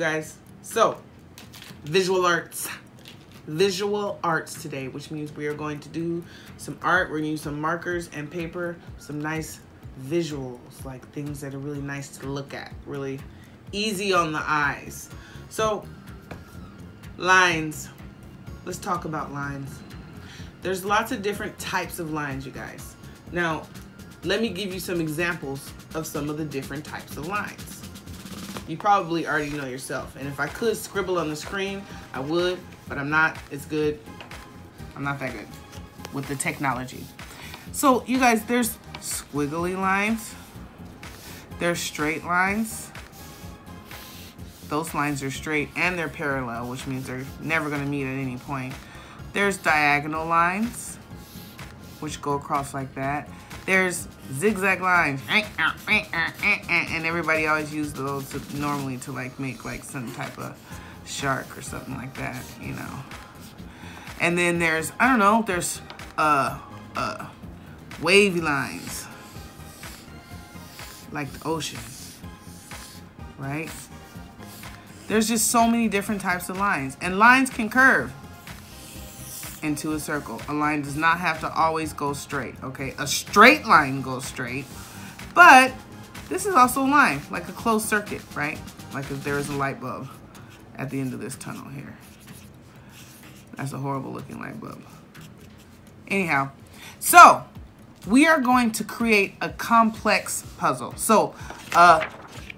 guys. So, visual arts. Visual arts today, which means we are going to do some art. We're going to use some markers and paper, some nice visuals, like things that are really nice to look at, really easy on the eyes. So, lines. Let's talk about lines. There's lots of different types of lines, you guys. Now, let me give you some examples of some of the different types of lines. You probably already know yourself. And if I could scribble on the screen, I would, but I'm not as good. I'm not that good with the technology. So you guys, there's squiggly lines. There's straight lines. Those lines are straight and they're parallel, which means they're never gonna meet at any point. There's diagonal lines, which go across like that. There's zigzag lines, eh, eh, eh, and everybody always uses those to, normally to like make like some type of shark or something like that, you know. And then there's, I don't know, there's uh, uh, wavy lines, like the ocean, right? There's just so many different types of lines. And lines can curve into a circle. A line does not have to always go straight, okay? A straight line goes straight, but this is also a line, like a closed circuit, right? Like if there is a light bulb at the end of this tunnel here. That's a horrible looking light bulb. Anyhow, so we are going to create a complex puzzle. So a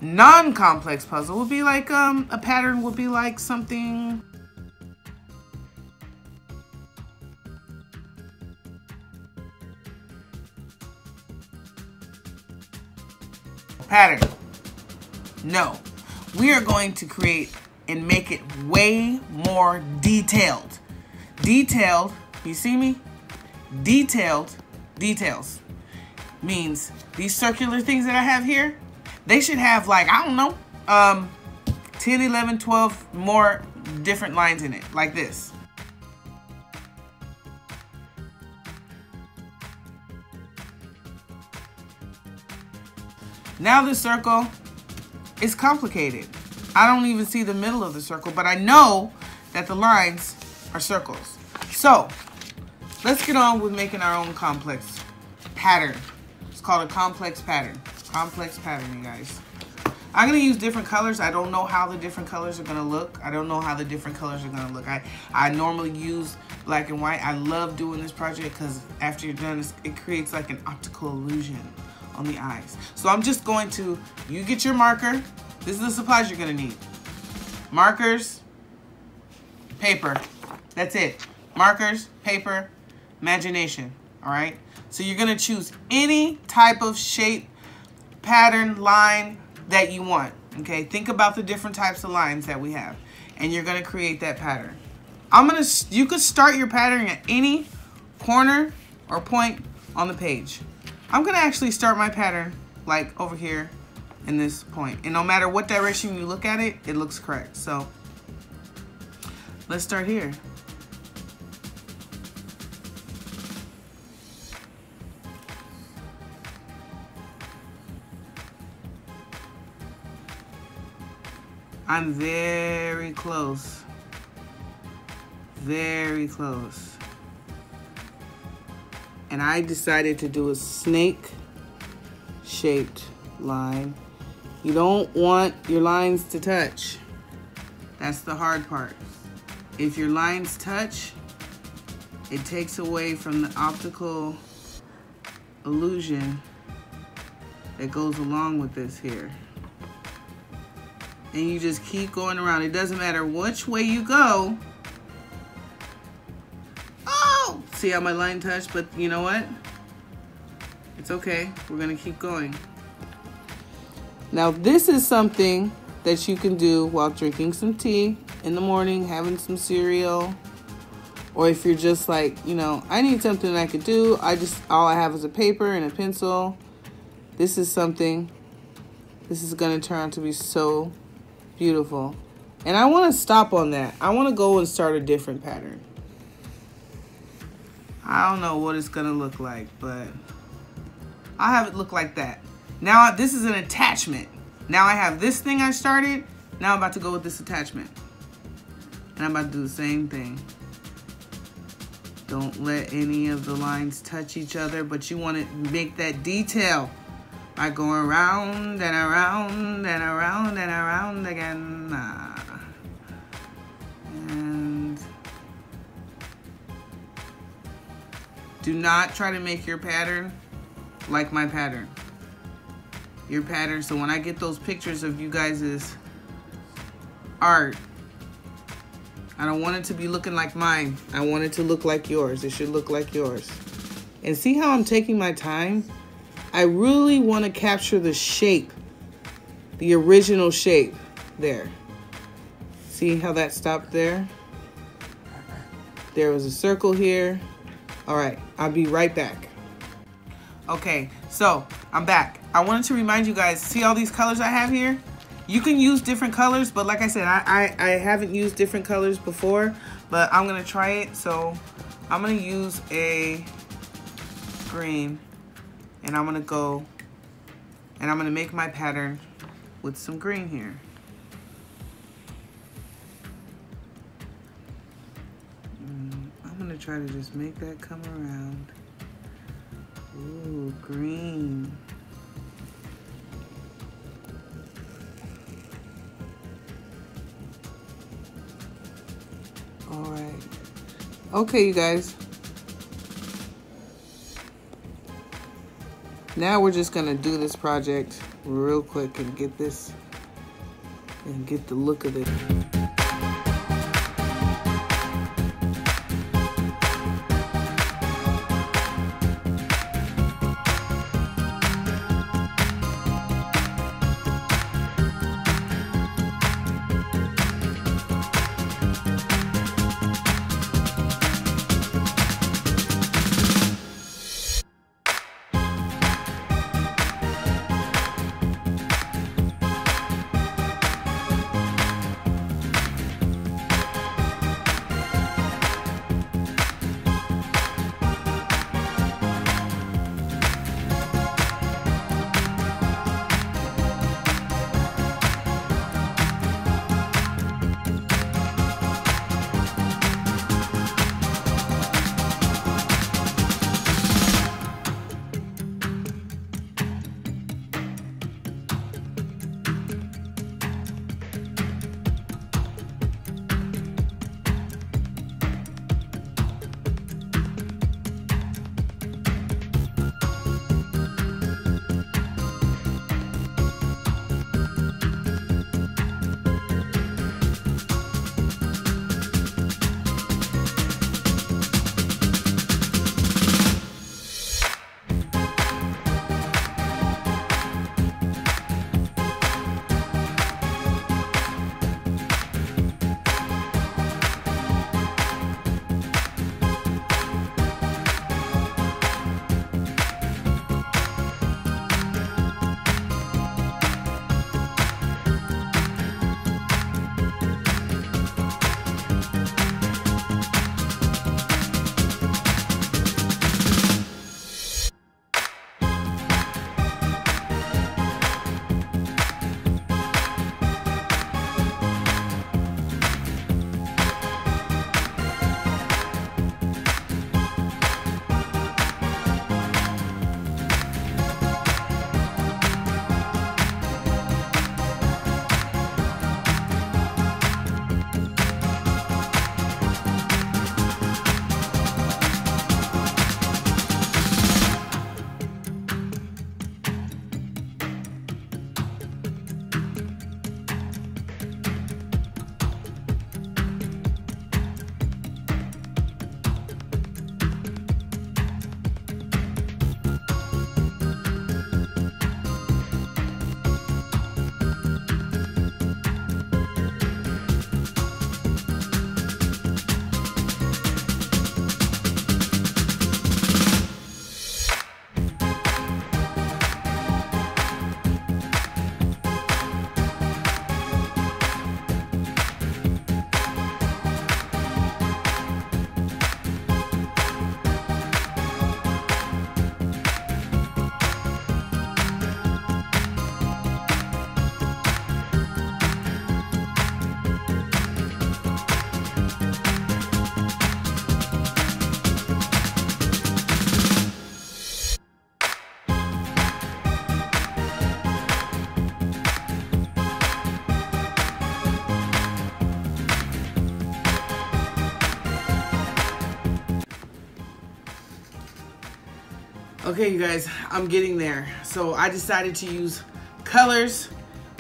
non-complex puzzle would be like, um, a pattern would be like something pattern. No, we are going to create and make it way more detailed. Detailed, you see me? Detailed details means these circular things that I have here, they should have like, I don't know, um, 10, 11, 12 more different lines in it, like this. Now the circle is complicated. I don't even see the middle of the circle, but I know that the lines are circles. So let's get on with making our own complex pattern. It's called a complex pattern. Complex pattern, you guys. I'm gonna use different colors. I don't know how the different colors are gonna look. I don't know how the different colors are gonna look. I, I normally use black and white. I love doing this project because after you're done, it creates like an optical illusion on the eyes. So I'm just going to, you get your marker. This is the supplies you're gonna need. Markers, paper. That's it. Markers, paper, imagination, all right? So you're gonna choose any type of shape, pattern, line that you want, okay? Think about the different types of lines that we have, and you're gonna create that pattern. I'm gonna, you could start your pattern at any corner or point on the page. I'm gonna actually start my pattern like over here in this point. And no matter what direction you look at it, it looks correct. So let's start here. I'm very close. Very close and I decided to do a snake shaped line. You don't want your lines to touch. That's the hard part. If your lines touch, it takes away from the optical illusion that goes along with this here. And you just keep going around. It doesn't matter which way you go, see how my line touched, but you know what? It's okay. We're going to keep going. Now, this is something that you can do while drinking some tea in the morning, having some cereal, or if you're just like, you know, I need something I could do. I just, all I have is a paper and a pencil. This is something, this is going to turn out to be so beautiful. And I want to stop on that. I want to go and start a different pattern. I don't know what it's gonna look like, but I'll have it look like that. Now this is an attachment. Now I have this thing I started Now I'm about to go with this attachment. And I'm about to do the same thing. Don't let any of the lines touch each other, but you want to make that detail by going around and around and around and around again. Do not try to make your pattern like my pattern. Your pattern, so when I get those pictures of you guys' art, I don't want it to be looking like mine. I want it to look like yours. It should look like yours. And see how I'm taking my time? I really want to capture the shape, the original shape there. See how that stopped there? There was a circle here. All right, I'll be right back. Okay, so I'm back. I wanted to remind you guys, see all these colors I have here? You can use different colors, but like I said, I, I, I haven't used different colors before, but I'm gonna try it. So I'm gonna use a green and I'm gonna go and I'm gonna make my pattern with some green here. Try to just make that come around. Ooh, green. All right. Okay, you guys. Now we're just to do this project real quick and get this and get the look of it. Okay, you guys, I'm getting there. So I decided to use colors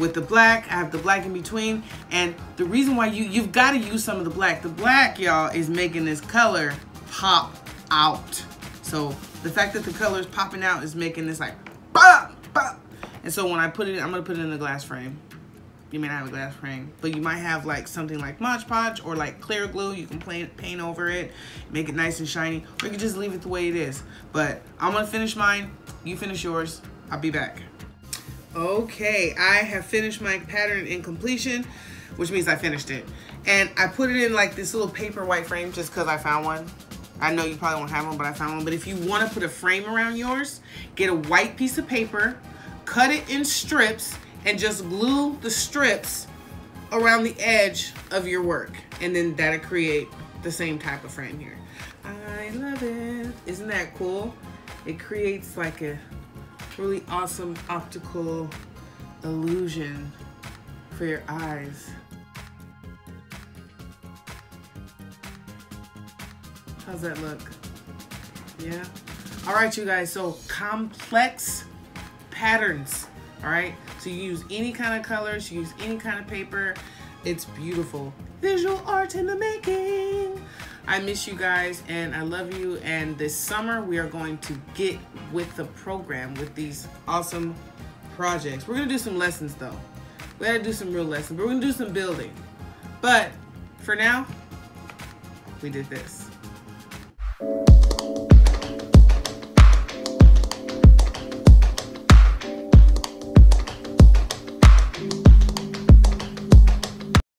with the black. I have the black in between. And the reason why you, you've got to use some of the black. The black, y'all, is making this color pop out. So the fact that the color is popping out is making this like pop, pop. And so when I put it, I'm gonna put it in the glass frame. You may not have a glass frame, but you might have like something like Mod Podge or like clear glue. You can paint, paint over it, make it nice and shiny, or you can just leave it the way it is. But I'm gonna finish mine, you finish yours, I'll be back. Okay, I have finished my pattern in completion, which means I finished it. And I put it in like this little paper white frame just cause I found one. I know you probably won't have one, but I found one. But if you wanna put a frame around yours, get a white piece of paper, cut it in strips, and just glue the strips around the edge of your work. And then that'll create the same type of frame here. I love it. Isn't that cool? It creates like a really awesome optical illusion for your eyes. How's that look? Yeah? All right, you guys, so complex patterns, all right? So you use any kind of colors, you use any kind of paper. It's beautiful. Visual art in the making. I miss you guys and I love you. And this summer we are going to get with the program with these awesome projects. We're gonna do some lessons though. We gotta do some real lessons, but we're gonna do some building. But for now, we did this.